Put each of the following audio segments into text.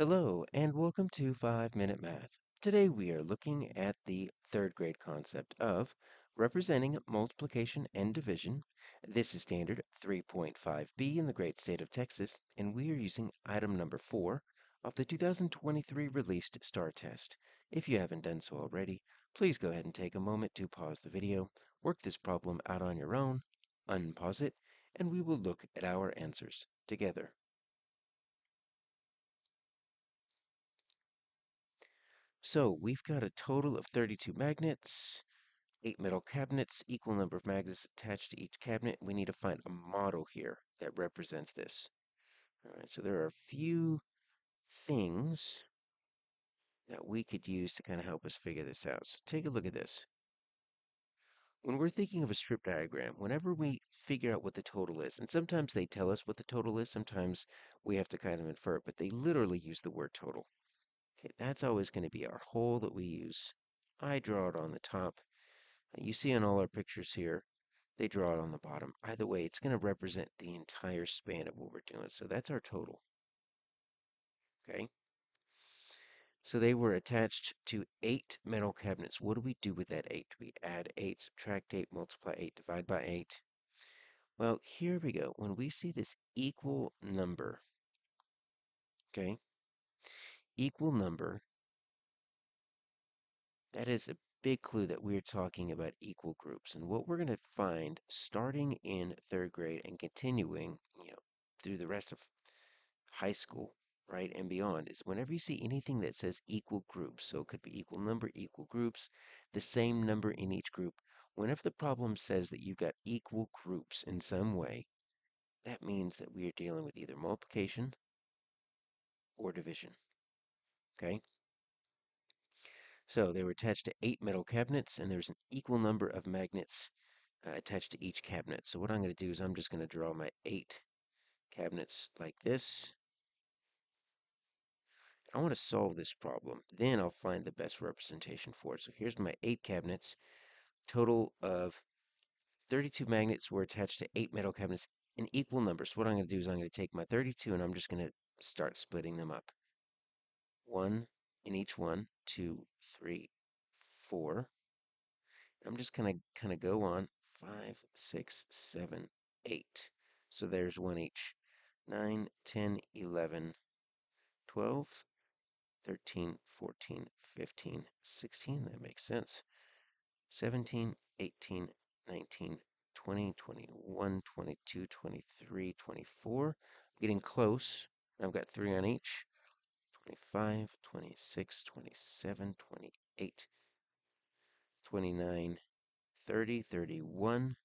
Hello, and welcome to 5 Minute Math. Today we are looking at the third grade concept of representing multiplication and division. This is standard 3.5b in the great state of Texas, and we are using item number 4 of the 2023 released STAAR test. If you haven't done so already, please go ahead and take a moment to pause the video, work this problem out on your own, unpause it, and we will look at our answers together. So we've got a total of 32 magnets, 8 metal cabinets, equal number of magnets attached to each cabinet. We need to find a model here that represents this. All right, so there are a few things that we could use to kind of help us figure this out. So take a look at this. When we're thinking of a strip diagram, whenever we figure out what the total is, and sometimes they tell us what the total is, sometimes we have to kind of infer it, but they literally use the word total. Okay, that's always going to be our whole that we use. I draw it on the top. You see on all our pictures here, they draw it on the bottom. Either way, it's going to represent the entire span of what we're doing. So that's our total. Okay? So they were attached to eight metal cabinets. What do we do with that eight? We add eight, subtract eight, multiply eight, divide by eight. Well, here we go. When we see this equal number, okay, equal number, that is a big clue that we're talking about equal groups. And what we're going to find starting in third grade and continuing, you know, through the rest of high school, right, and beyond, is whenever you see anything that says equal groups, so it could be equal number, equal groups, the same number in each group, whenever the problem says that you've got equal groups in some way, that means that we are dealing with either multiplication or division. Okay? So they were attached to eight metal cabinets, and there's an equal number of magnets uh, attached to each cabinet. So what I'm going to do is I'm just going to draw my eight cabinets like this. I want to solve this problem. Then I'll find the best representation for it. So here's my eight cabinets. Total of 32 magnets were attached to eight metal cabinets in equal numbers. So what I'm going to do is I'm going to take my 32 and I'm just going to start splitting them up. One in each one, two, three, four. I'm just gonna kind of go on five, six, seven, eight. So there's one each. 9, 10, 11, 12, 13, 14, 15, 16. That makes sense. 17, 18, 19, 20, 21, 22, 23, 24. I'm getting close. I've got three on each. 25, 26, 27, 28, 29, 30, 31,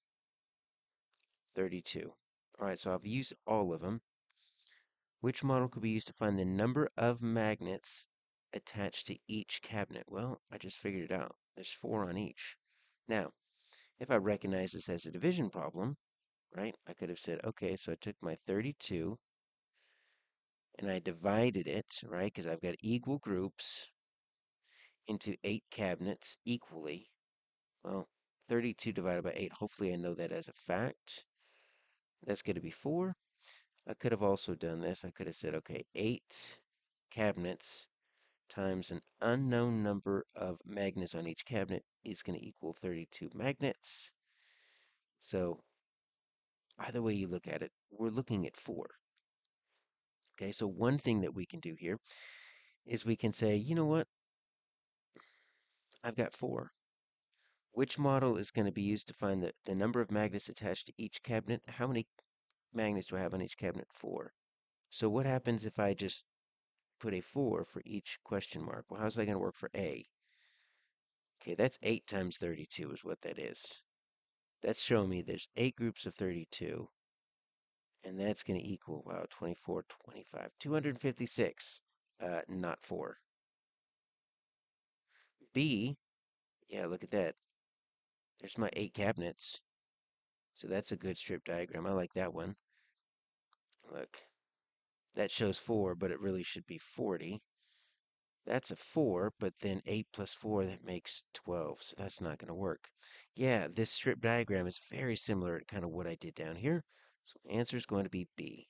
32. All right, so I've used all of them. Which model could be used to find the number of magnets attached to each cabinet? Well, I just figured it out. There's four on each. Now, if I recognize this as a division problem, right, I could have said, okay, so I took my 32 and I divided it, right, because I've got equal groups into eight cabinets equally. Well, 32 divided by 8, hopefully I know that as a fact. That's going to be 4. I could have also done this. I could have said, okay, 8 cabinets times an unknown number of magnets on each cabinet is going to equal 32 magnets. So either way you look at it, we're looking at 4. Okay, so one thing that we can do here is we can say, you know what? I've got four. Which model is going to be used to find the, the number of magnets attached to each cabinet? How many magnets do I have on each cabinet? Four. So what happens if I just put a 4 for each question mark? Well, how's that going to work for A? Okay, that's 8 times 32 is what that is. That's showing me there's 8 groups of 32 and that's going to equal, wow, 24, 25, 256, uh, not 4. B, yeah, look at that. There's my eight cabinets. So that's a good strip diagram. I like that one. Look, that shows 4, but it really should be 40. That's a 4, but then 8 plus 4, that makes 12, so that's not going to work. Yeah, this strip diagram is very similar to kind of what I did down here. So answer is going to be B.